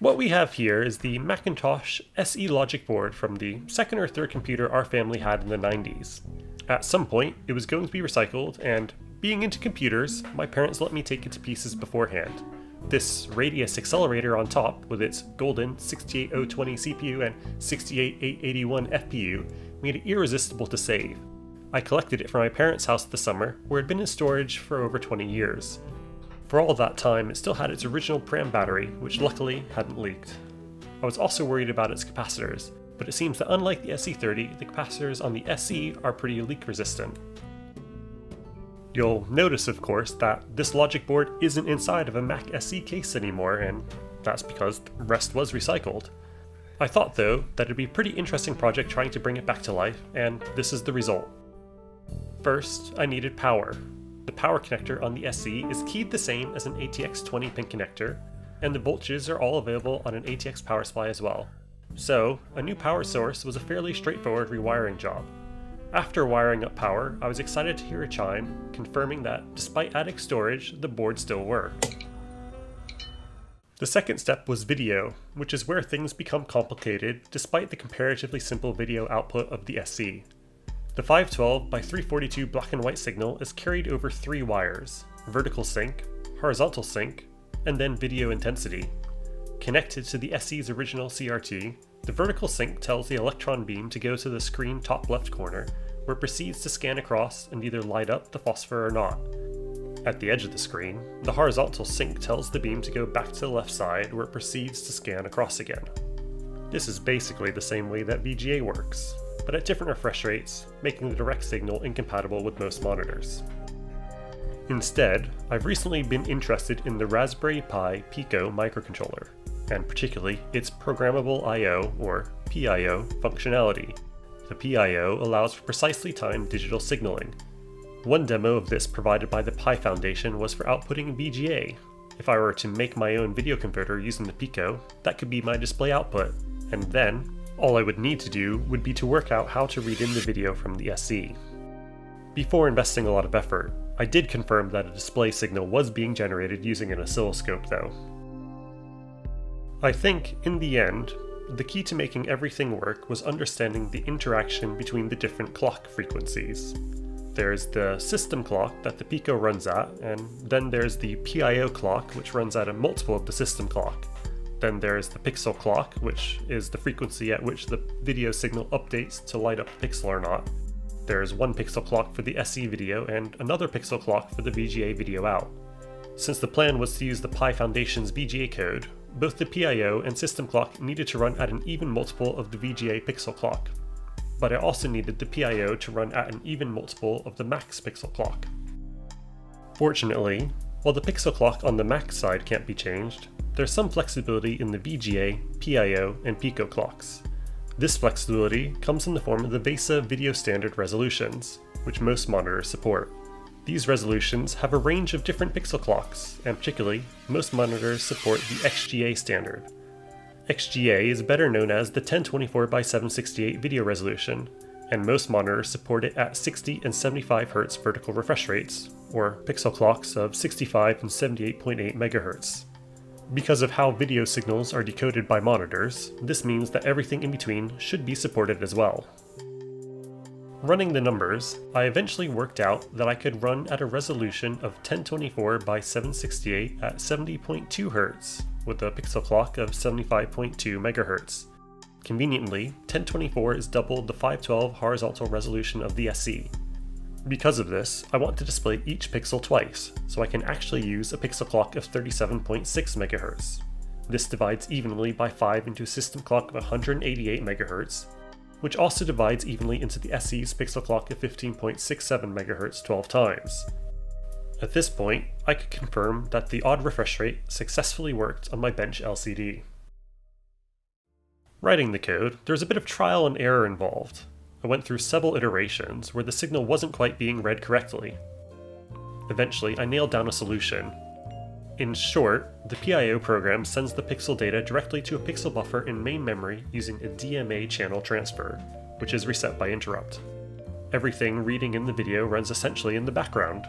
What we have here is the Macintosh SE logic board from the second or third computer our family had in the 90s. At some point, it was going to be recycled, and being into computers, my parents let me take it to pieces beforehand. This Radius accelerator on top, with its golden 68020 CPU and 68881 FPU, made it irresistible to save. I collected it from my parents' house this summer, where it had been in storage for over 20 years. For all that time, it still had its original pram battery, which luckily hadn't leaked. I was also worried about its capacitors, but it seems that unlike the SE30, the capacitors on the SE are pretty leak resistant. You'll notice, of course, that this logic board isn't inside of a Mac SE case anymore, and that's because the rest was recycled. I thought, though, that it'd be a pretty interesting project trying to bring it back to life, and this is the result. First, I needed power. The power connector on the SE is keyed the same as an ATX 20 pin connector, and the voltages are all available on an ATX power supply as well. So, a new power source was a fairly straightforward rewiring job. After wiring up power, I was excited to hear a chime, confirming that despite adding storage, the board still worked. The second step was video, which is where things become complicated despite the comparatively simple video output of the SE. The 512 by 342 black and white signal is carried over three wires, vertical sync, horizontal sync, and then video intensity. Connected to the SE's original CRT, the vertical sync tells the electron beam to go to the screen top left corner, where it proceeds to scan across and either light up the phosphor or not. At the edge of the screen, the horizontal sync tells the beam to go back to the left side where it proceeds to scan across again. This is basically the same way that VGA works, but at different refresh rates, making the direct signal incompatible with most monitors. Instead, I've recently been interested in the Raspberry Pi Pico microcontroller and particularly its programmable I.O. or PIO functionality. The PIO allows for precisely timed digital signaling. One demo of this provided by the Pi Foundation was for outputting VGA. If I were to make my own video converter using the Pico, that could be my display output, and then all I would need to do would be to work out how to read in the video from the SE. Before investing a lot of effort, I did confirm that a display signal was being generated using an oscilloscope though, I think, in the end, the key to making everything work was understanding the interaction between the different clock frequencies. There's the system clock that the Pico runs at, and then there's the PIO clock, which runs at a multiple of the system clock. Then there's the pixel clock, which is the frequency at which the video signal updates to light up the pixel or not. There's one pixel clock for the SE video and another pixel clock for the VGA video out. Since the plan was to use the Pi Foundation's VGA code, both the PIO and system clock needed to run at an even multiple of the VGA pixel clock, but I also needed the PIO to run at an even multiple of the Mac's pixel clock. Fortunately, while the pixel clock on the Mac's side can't be changed, there's some flexibility in the VGA, PIO, and Pico clocks. This flexibility comes in the form of the VESA video standard resolutions, which most monitors support. These resolutions have a range of different pixel clocks, and particularly, most monitors support the XGA standard. XGA is better known as the 1024x768 video resolution, and most monitors support it at 60 and 75 Hz vertical refresh rates, or pixel clocks of 65 and 78.8 MHz. Because of how video signals are decoded by monitors, this means that everything in between should be supported as well. Running the numbers, I eventually worked out that I could run at a resolution of 1024 by 768 at 70.2 Hz, with a pixel clock of 75.2 MHz. Conveniently, 1024 is double the 512 horizontal resolution of the SE. Because of this, I want to display each pixel twice, so I can actually use a pixel clock of 37.6 MHz. This divides evenly by 5 into a system clock of 188 MHz, which also divides evenly into the SE's pixel clock of 15.67 MHz 12 times. At this point, I could confirm that the odd refresh rate successfully worked on my bench LCD. Writing the code, there's a bit of trial and error involved. I went through several iterations where the signal wasn't quite being read correctly. Eventually, I nailed down a solution, in short, the PIO program sends the pixel data directly to a pixel buffer in main memory using a DMA channel transfer, which is reset by interrupt. Everything reading in the video runs essentially in the background.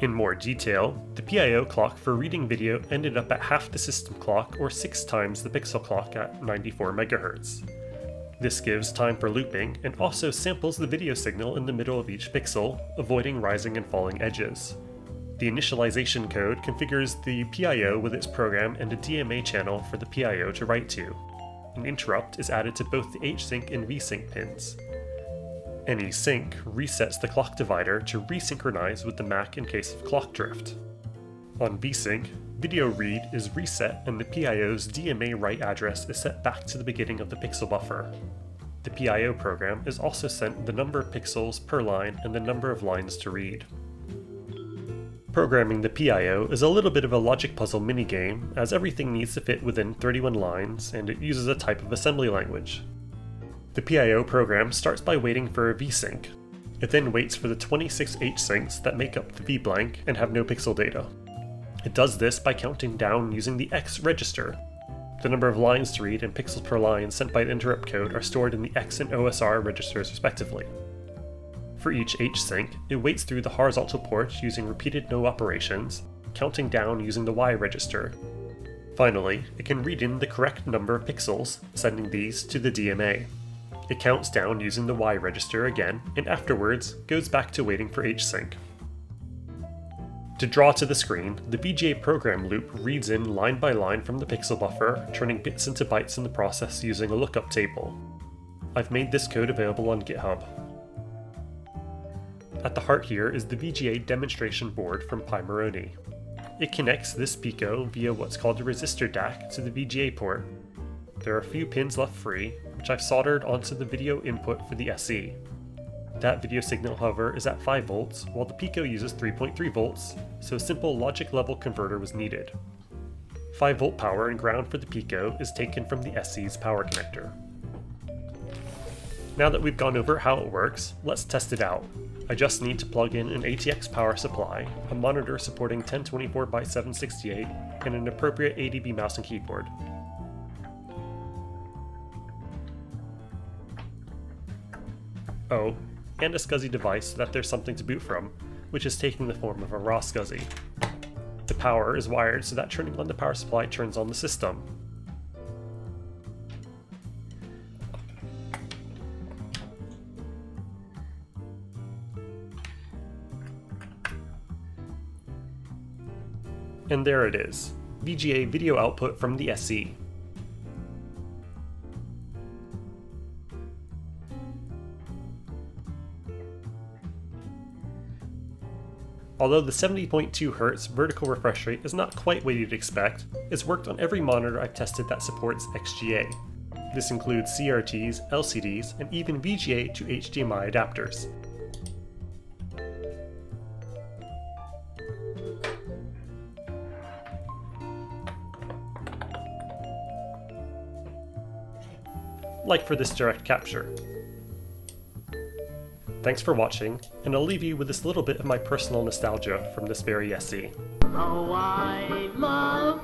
In more detail, the PIO clock for reading video ended up at half the system clock or 6 times the pixel clock at 94 MHz. This gives time for looping and also samples the video signal in the middle of each pixel, avoiding rising and falling edges. The initialization code configures the PIO with its program and a DMA channel for the PIO to write to. An interrupt is added to both the H-sync and V-sync pins. Any sync resets the clock divider to resynchronize with the Mac in case of clock drift. On VSync, video read is reset and the PIO's DMA write address is set back to the beginning of the pixel buffer. The PIO program is also sent the number of pixels per line and the number of lines to read. Programming the PIO is a little bit of a logic puzzle minigame, as everything needs to fit within 31 lines and it uses a type of assembly language. The PIO program starts by waiting for a VSync. It then waits for the 26 H-syncs that make up the VBlank and have no pixel data. It does this by counting down using the X register. The number of lines to read and pixels per line sent by the interrupt code are stored in the X and OSR registers respectively. For each H-sync, it waits through the horizontal porch using repeated no operations, counting down using the Y register. Finally, it can read in the correct number of pixels, sending these to the DMA. It counts down using the Y register again, and afterwards goes back to waiting for H-sync. To draw to the screen, the VGA program loop reads in line by line from the pixel buffer, turning bits into bytes in the process using a lookup table. I've made this code available on GitHub. At the heart here is the VGA demonstration board from Pimoroni. It connects this Pico via what's called a resistor DAC to the VGA port. There are a few pins left free, which I've soldered onto the video input for the SE. That video signal, however, is at 5 volts, while the Pico uses 3.3 volts, so a simple logic level converter was needed. 5 volt power and ground for the Pico is taken from the SE's power connector. Now that we've gone over how it works, let's test it out. I just need to plug in an ATX power supply, a monitor supporting 1024x768, and an appropriate ADB mouse and keyboard. Oh, and a SCSI device so that there's something to boot from, which is taking the form of a RaSCSI. The power is wired so that turning on the power supply turns on the system. And there it is, VGA video output from the SE. Although the 70.2 Hz vertical refresh rate is not quite what you'd expect, it's worked on every monitor I've tested that supports XGA. This includes CRTs, LCDs, and even VGA to HDMI adapters. Like for this direct capture. Thanks for watching, and I'll leave you with this little bit of my personal nostalgia from this very SE. Oh, I love